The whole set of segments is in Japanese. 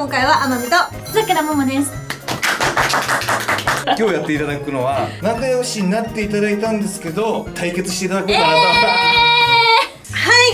今回は天海とさくらももです。今日やっていただくのは仲良しになっていただいたんですけど対決していただこうかなと、はい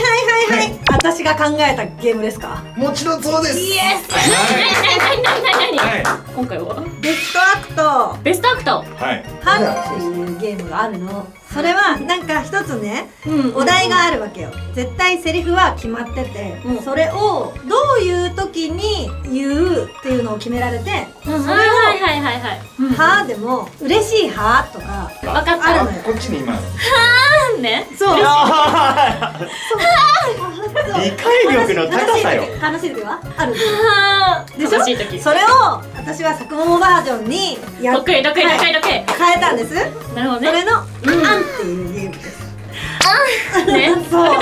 はいはいはい。私が考えたゲームですか？もちろんそうです。イエスはい今回はベストアクトベストアクトはいハンっていうゲームがあるの。それはなんか一つねうんお題があるわけよ。絶対セリフは決まってて、うん。それをどういう時に言うっていうのを決められてそれをうんはいはいはいはいはい「は」でも「嬉しいは」とか分かった。あるのよ。こっちに今。なんね。そう。理解力の高さよ。楽しい時は？あるでしょ？楽しい時。それを私は作桃バージョンにやっ得意得意はい。得意。得意変えたんです。なるほどね。それの「あん」っていうゲームです。ね。そう。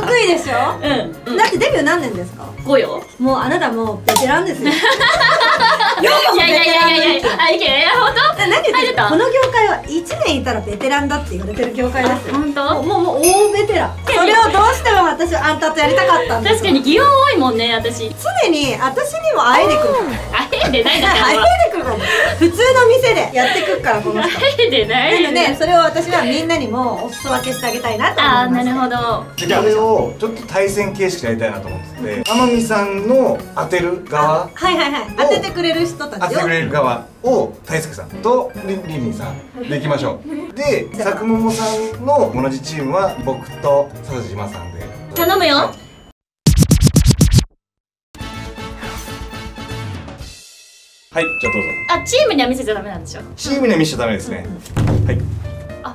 得意でしょ？タうんうん。だってデビュー何年ですか？5よ。もうあなたもうベテランですよ。いやいやいやいやいや。あいけないほんと何言ってたるこの業界は1年いたらベテランだって言われてる業界ですよ。ほんともうもう大ベテラン。それをどうしても私はあんたとやりたかったんです確かに擬音多いもんね私。常に私にも会いに来る。からあえでないだ 会いに来るから普通の店でやってくっからこの人。あえでないなのでそれを私はみんなにもお裾分けしてあげたいなと思います。なるほど。じゃあこれをちょっと対戦形式でやりたいなと思ってて天海さんの当てる側はいはいはい。当ててくれる人たちを。当ててくれる側を大輔さんとりりんりんさんでいきましょう。で作桃さんの同じチームは僕と佐々島さんで。頼むよはいじゃあどうぞ。あチームには見せちゃダメなんでしょチームには見せちゃダメですね。はい。あ。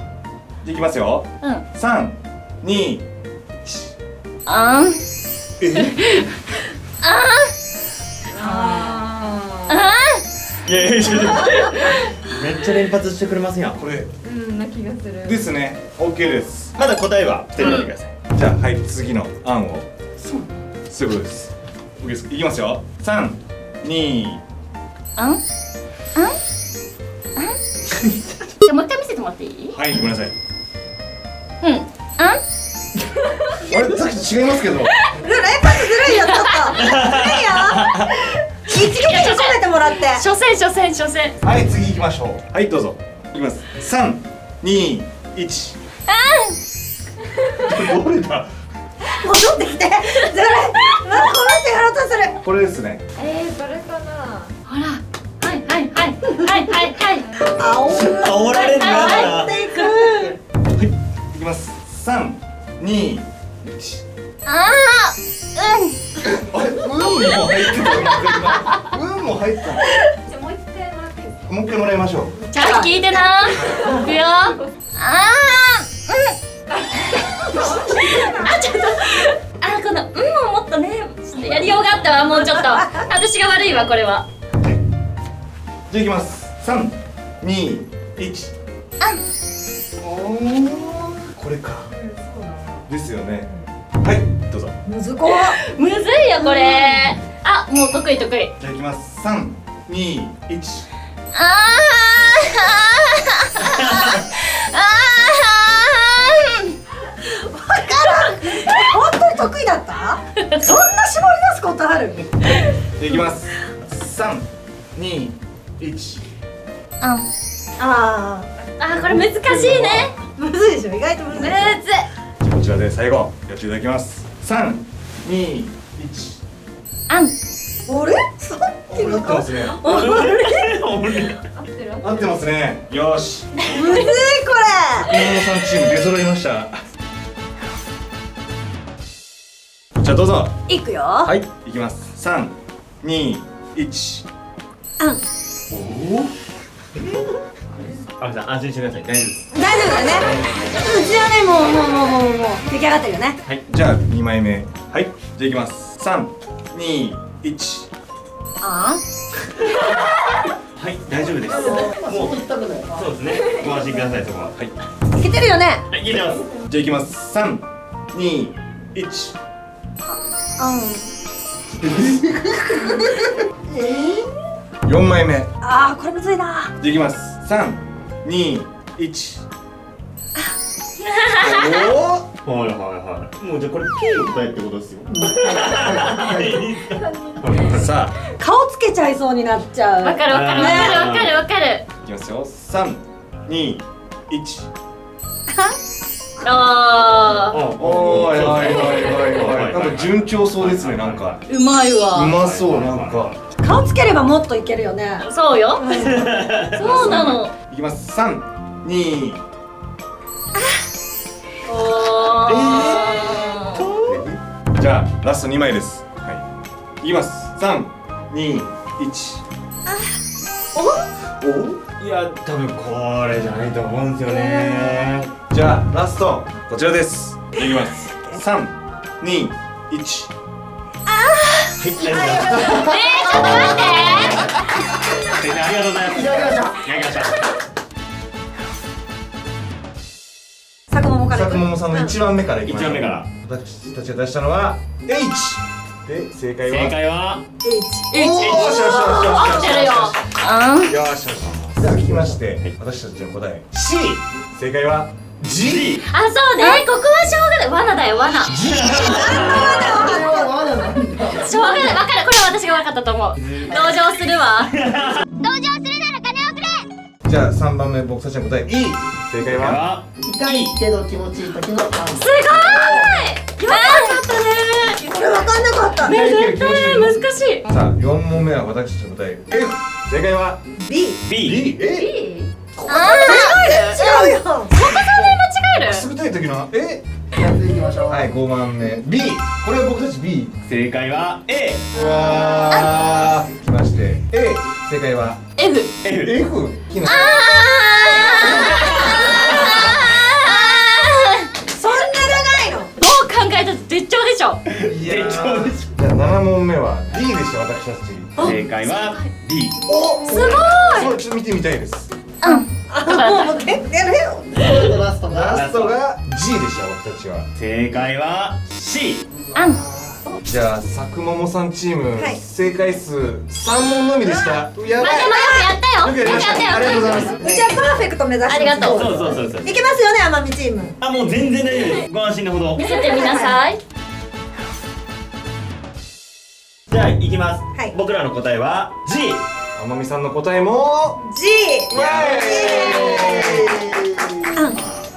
じゃあいきますよ。うん。三二あんえ？あいやいやいやいや。めっちゃ連発してくれますやん。これ。うんな気がする。ですね。OK です。まだ答えは捨てないでください、じゃあはい次の案を。そう。そういうことです。OK です。いきますよ。三二あん？あん？あん？じゃあもう一回見せてもらっていい？はいごめんなさい。うん。あん？あれ？さっきと違いますけど。ルール連発ずるいよちょっと。ずるいよ。一撃に込めてもらって。初戦初戦初戦。はい次行きましょう。はいどうぞ。いきます。三二一。どれだ戻ってきて。ずるい。まだこの人やろうとする。これですね。えー、それかな？ほらはいはいはいはいはいはいあお煽られるな入っていいきます三二一ああれ運も入ってた運も入ってたじゃもう一回もらっていいですかもう一回もらいましょうちゃんと聞いてないくよあーうんあちょっとあこの「うん」もっとねちょっとやりようがあったわもうちょっと。私が悪いわこれは。じゃあいきます。三二一。あおー。これか。ですよね。はいどうぞ。むずこ。むずいよこれ。あもう得意得意。じゃあいきます。三二一。あー。あ本当に得意だった？そんな絞り出すことある？じゃあいきます。三二一ーあああーこれ難しいね。ーむずいでしょ意外とむずい。むずい。じゃあこちらで最後やっていただきます。三二一。あん。あれ？さっき合のってますね合ってる合ってますねよーしむずいこ今野さんチーム出揃いましたじゃあどうぞれ？いくよはいいきます三二一あんあさん安心してください。大丈夫です。大丈夫だね。うちはねもうもうもうもうもう出来上がってるよね。はい。じゃあ二枚目。はい。じゃあいきます。三二一。あ はい大丈夫です。もうそうですねご安心くださいそこははいんいけてるよねはい聞いてますじゃあいきます三二一うん四枚目。あーこれむずいな。あいきます。三二一。お おはいはいはい。もうじゃあこれ P の答えってことですよ。さあ。顔つけちゃいそうになっちゃう。わかるわかる。わかるわかるわかる。いきますよ。三二一。あおーいはいはいはいはい。なんか順調そうですねなんか。ーうまいうわまそうなんか顔つければもっといけるよね。そうよ。そうなの。いきます。三二。おーじゃあラスト二枚です。はい。いきます。三二一。いや多分これじゃないと思うんですよね。じゃあラストこちらです。いきます。三二一。はい、あ。りがとうござい。えー、ちょっと待って。先生、ありがとうございます。やりました。佐久間もから佐久間さんの一番目からいきましょう一番目から私たちが出したのは H で正解は正解は。H おーよしよしよしよし合ってるよあよしよしよしでは聞きまして私たちの答え C 正解は G あそうねここはしょうがない罠だよ罠しょうがないわかるこれは私が分かったと思う。同情するわ。じゃあ3番目僕たちの答え E 正解は？は。痛いけど気持ちいい時のパンすごい！よかったね。これ分かんなかった。ね絶対難しい。さあ4問目は私たちの答え F 正解は？B B。B えあ違うよ。ー間違える？すぐとい時のえ？いきましょう。はい5番目 B これは僕たち B 正解は A。うわー。来まして。A 正解は F F。F 来ましそんな長いの？どう考えたって絶頂でしょ。たいやーじゃあ7問目は D でした私たち。正解は B。すごい。そうちょっと見てみたいです。あもうえやるよ。ラストが G でした僕たちは。正解は C。あん。じゃあ佐久桃さんチーム、はい。正解数3問のみでした。やばい。まあでもよくやったよ。よくやりました。ありがとうございます。うちはパーフェクト目指してありがとう。そうそうそうそう。いけますよね奄美チーム。あ、もう全然大丈夫です。ご安心のほど。見せてみなさい。じゃあ、いきます。はい。僕らの答えは G。天海さんの答えも G イ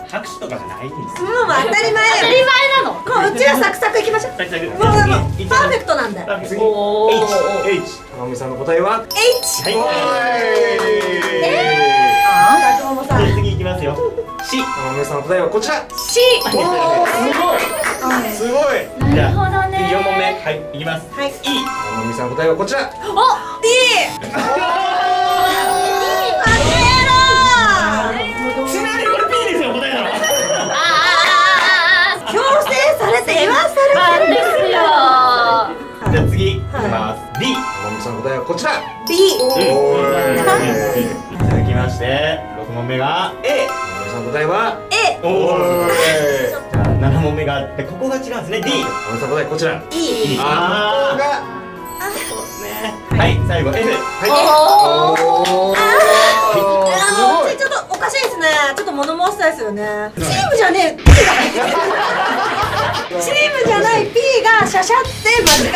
拍手とかじゃないんですもう当たり前当たり前。なのこううちはサクサクいきましょう。サクサクもうもうパー次フェクトなんだよ。次。H H 天海さんの答えは？H はい。佐久間さんじゃあ次いきますよ。C。天海さんの答えはこちら。C おーすごい。すごい。じゃあなるほどね次4問目。はい、いきます。はい。E。天海さんの答えはこちら。おなみにこれ P ですよ、答えなの。あ強制されて言わさあれてです。よじゃあ次、い。きます。さんの答えはこちら。B うん続きまして、6問目が A。天海さんの答えは A おー7問目があって、ここが違うんですね。D。天海さ答えこちら。E あーがそうですね。はい、最後 F。はい。おー。あのうすちちょっとおかしいですね。ちょっと物申したいですよね。チームじゃねえ。チームじゃない P がシャシャって間違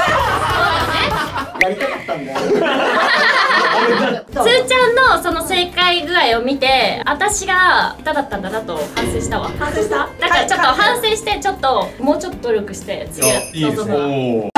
やりたかったんだよ 正解具合を見て私が下手だったんだなと反省したわ。反省した？だからちょっと反省してちょっともうちょっと努力して次はあいいですね。